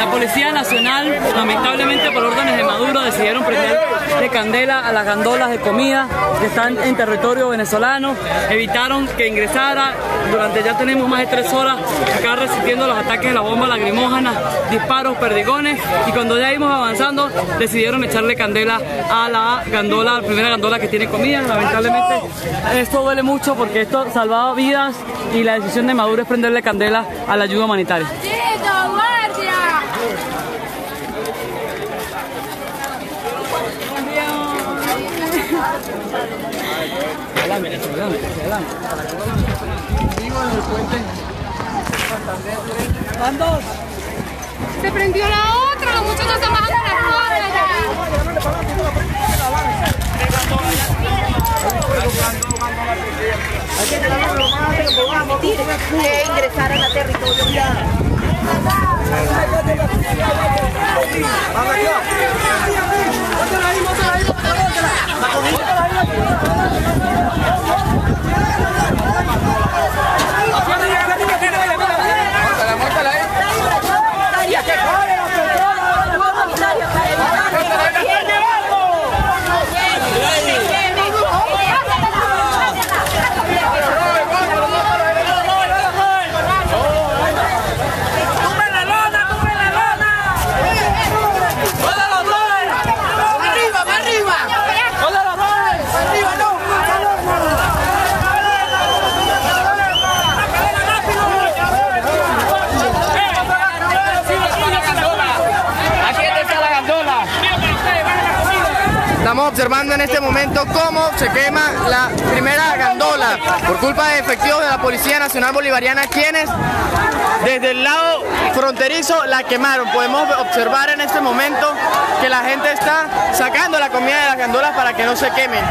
La Policía Nacional, lamentablemente por órdenes de Maduro, decidieron prender de candela a las gandolas de comida que están en territorio venezolano. Evitaron que ingresara. Durante ya tenemos más de tres horas acá resistiendo los ataques de la bomba lagrimógena, disparos, perdigones. Y cuando ya íbamos avanzando, decidieron echarle candela a la gandola, la primera gandola que tiene comida. Lamentablemente esto duele mucho porque esto salvaba vidas y la decisión de Maduro es prenderle candela a la ayuda humanitaria. Van dos. Se prendió la otra, los muchachos están bajando las cuadras que ingresaran a territorio. ¡Vamos! Estamos observando en este momento cómo se quema la primera gandola por culpa de efectivos de la Policía Nacional Bolivariana quienes desde el lado fronterizo la quemaron. Podemos observar en este momento que la gente está sacando la comida de las gandolas para que no se quemen.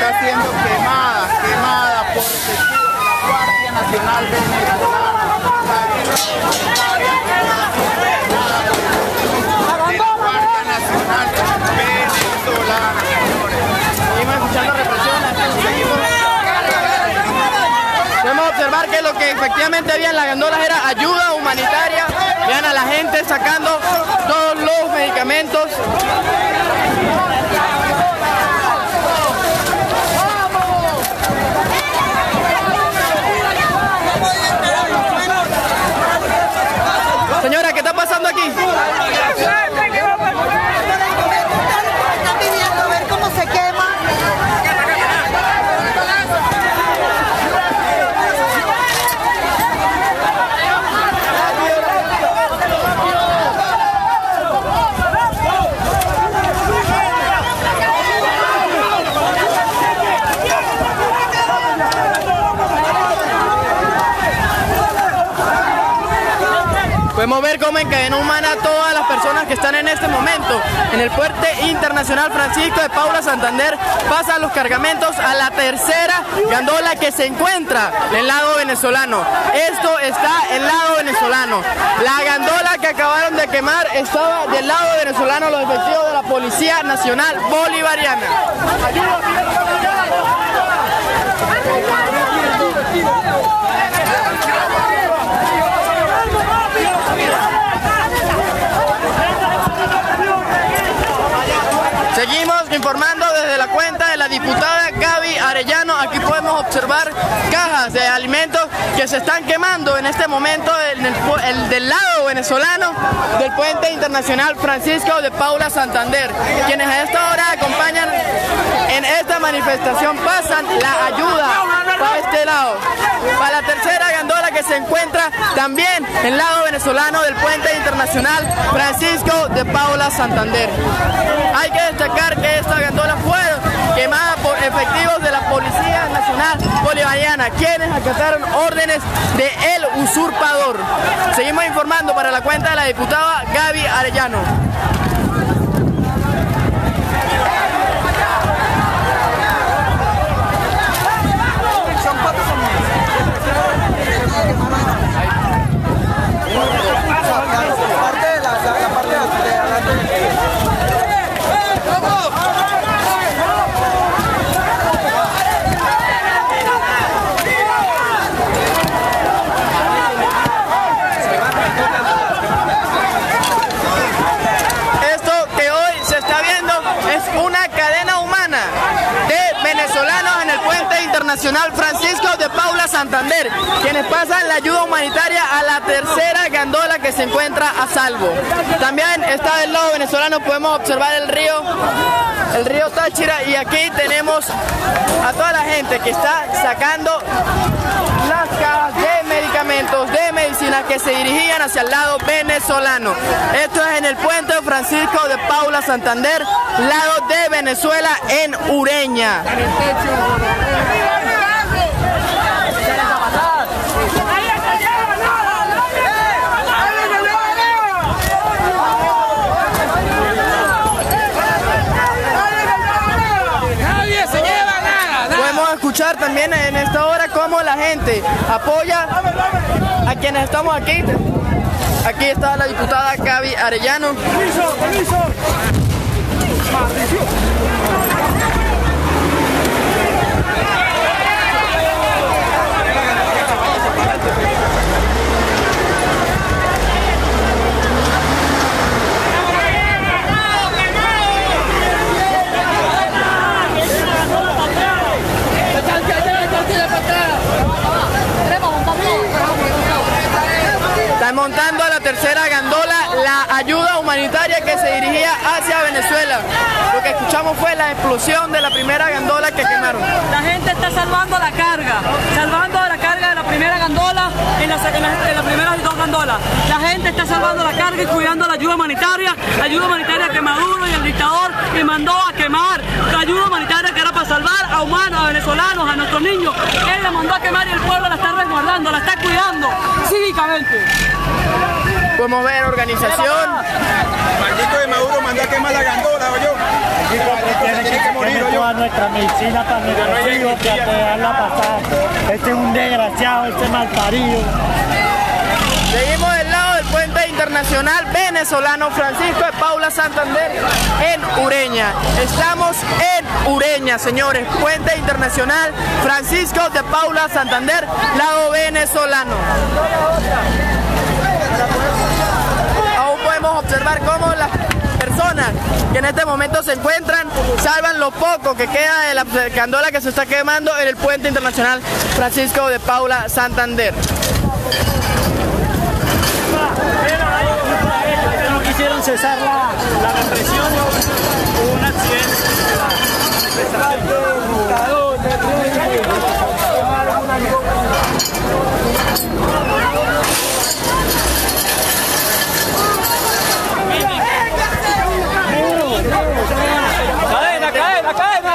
está siendo quemada, quemada por efectivos de la Guardia Nacional Venezolana. De la Guardia Nacional Venezolana, Seguimos escuchando represión. Podemos observar lo que efectivamente había en las gandolas era ayuda humanitaria. Vean a la gente sacando todos los medicamentos. Señora, ¿qué está pasando aquí? Están viniendo a ver cómo se quema. Podemos ver cómo en cadena humana todas las personas que están en este momento en el puente internacional Francisco de Paula Santander pasan los cargamentos a la tercera gandola que se encuentra del lado venezolano. Esto está el lado venezolano. La gandola que acabaron de quemar estaba del lado venezolano los efectivos de la Policía Nacional Bolivariana. Seguimos informando desde la cuenta de la diputada Gaby Arellano. Aquí podemos observar cajas de alimentos que se están quemando en este momento del lado venezolano del puente internacional Francisco de Paula Santander. Quienes a esta hora acompañan en esta manifestación pasan la ayuda para este lado. Se encuentra también el lado venezolano del puente internacional Francisco de Paula Santander. Hay que destacar que esta gandola fue quemada por efectivos de la Policía Nacional Bolivariana, quienes acataron órdenes de el usurpador. Seguimos informando para la cuenta de la diputada Gaby Arellano. Francisco de Paula Santander, quienes pasan la ayuda humanitaria a la tercera gandola que se encuentra a salvo. También está del lado venezolano, podemos observar el río, el río Táchira y aquí tenemos a toda la gente que está sacando las cajas de medicamentos, de medicina que se dirigían hacia el lado venezolano. Esto es en el puente Francisco de Paula Santander, lado de Venezuela en Ureña. Escuchar también en esta hora cómo la gente apoya a quienes estamos aquí. Aquí está la diputada Gaby Arellano montando a la tercera gandola la ayuda humanitaria que se dirigía hacia Venezuela. Lo que escuchamos fue la explosión de la primera gandola que quemaron. La gente está salvando la carga, salvando la carga de la primera gandola en las, en las- en las primeras dos gandolas. La gente está salvando la carga y cuidando la ayuda humanitaria, la ayuda humanitaria que Maduro y el dictador le mandó a quemar, la ayuda humanitaria que era para salvar a humanos, a venezolanos, a nuestros niños. Él la mandó a quemar y el pueblo la está resguardando, la está cuidando cívicamente. Podemos ver organización. Maldito de Maduro mandó a quemar la gandola, yo. Tiene que morir toda nuestra medicina para nuestros hijos, que dejarla pasar. Este es un desgraciado, este malparido. Seguimos del lado del puente internacional venezolano Francisco de Paula Santander en Ureña. Estamos en Ureña, señores. Puente internacional Francisco de Paula Santander, lado venezolano. Observar cómo las personas que en este momento se encuentran salvan lo poco que queda de la gandola que se está quemando en el puente internacional Francisco de Paula Santander. Hubo un accidente. Cadena, cadena, cadena.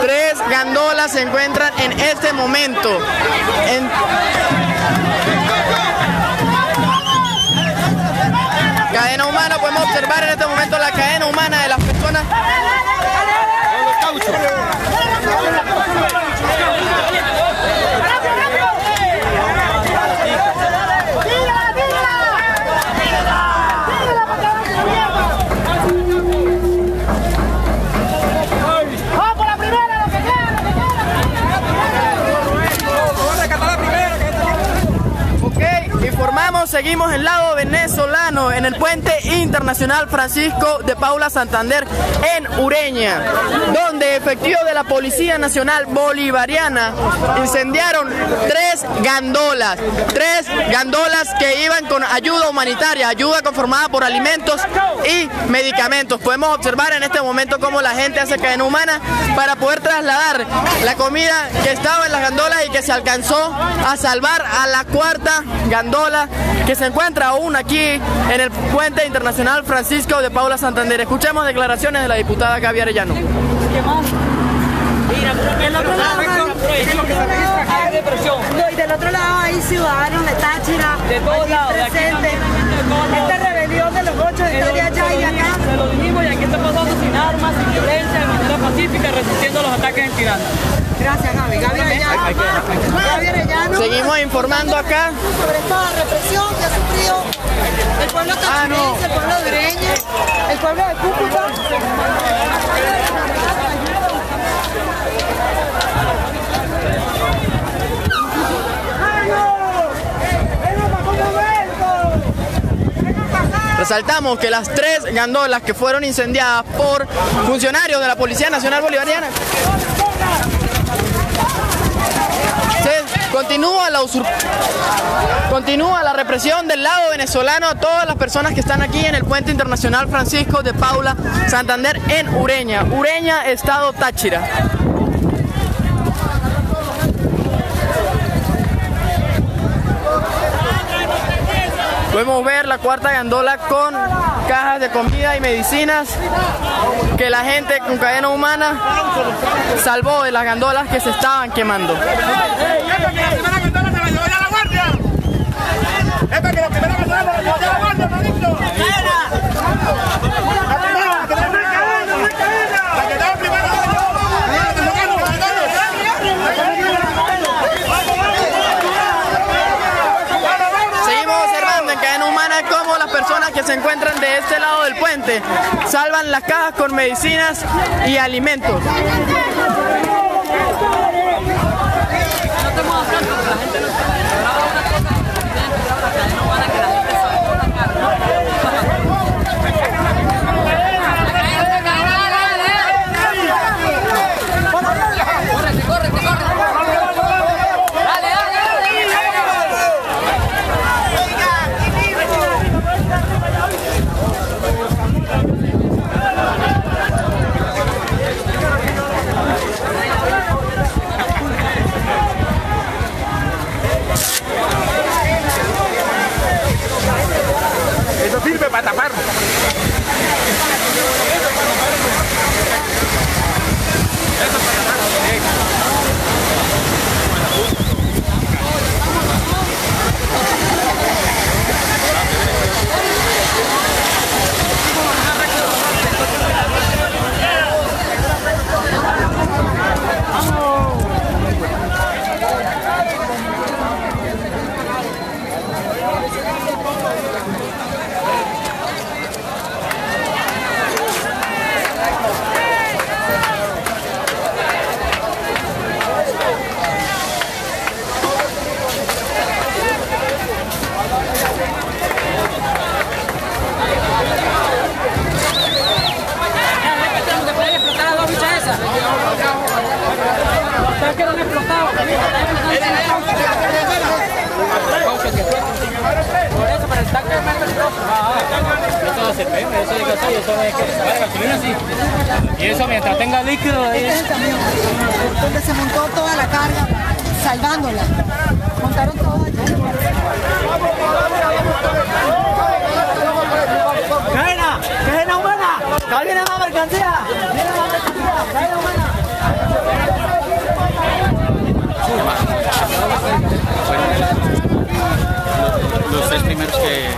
Tres gandolas se encuentran en este En- Cadena humana, podemos observar en este momento la cadena humana de las personas. Seguimos el lado venezolano en el puente internacional Francisco de Paula Santander en Ureña, donde efectivos de la Policía Nacional Bolivariana incendiaron tres gandolas, tres gandolas que iban con ayuda humanitaria, ayuda conformada por alimentos y medicamentos. Podemos observar en este momento cómo la gente hace cadena humana para poder trasladar la comida que estaba en las gandolas y que se alcanzó a salvar a la cuarta gandola que se encuentra aún aquí en el puente internacional Francisco de Paula Santander. Escuchemos declaraciones de la diputada Gaby Arellano. El otro lado hay represión. No, y del otro lado hay ciudadanos de Táchira, De todos lados, de aquí presentes. Esta rebelión de los ocho de allá y acá. Se lo dijimos y aquí está pasando sin armas, sin violencia, de manera pacífica, resistiendo los ataques en Tirana. Gracias, Gaby. Gaby Arellano. Gaby Arellano. Seguimos informando acá. sobre esta represión que ha sufrido el pueblo Ah, no. tachirense, el pueblo de Ureña, el pueblo de Cúcuta. Resaltamos que las tres gandolas que fueron incendiadas por funcionarios de la Policía Nacional Bolivariana se continúa la represión del lado venezolano a todas las personas que están aquí en el puente internacional Francisco de Paula Santander en Ureña, Ureña, estado Táchira. Podemos ver la cuarta gandola con cajas de comida y medicinas que la gente con cadena humana salvó de las gandolas que se estaban quemando. Seguimos observando en cadena humana cómo las personas que se encuentran de este lado del puente salvan las cajas con medicinas y alimentos. Eso Y eso mientras tenga líquido ahí. Donde se montó toda la carga, salvándola. Montaron todo allá. ¡Cadena! ¡Cadena humana! ¡Ya viene más mercancía! ¡Viene más mercancía! ¡Cadena humana! los tres primeros que